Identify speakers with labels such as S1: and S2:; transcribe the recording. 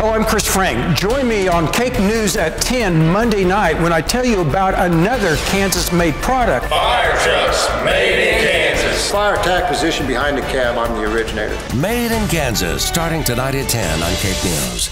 S1: Hello, I'm Chris Frank. Join me on KAKE News at 10 Monday night when I tell you about another Kansas made product.
S2: Fire trucks made in Kansas.
S3: Fire attack position behind the cab. I'm the originator.
S4: Made in Kansas, starting tonight at 10 on KAKE News.